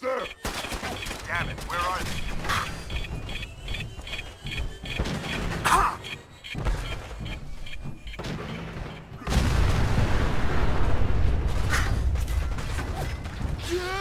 Who's there? Damn it, where are they? Yeah!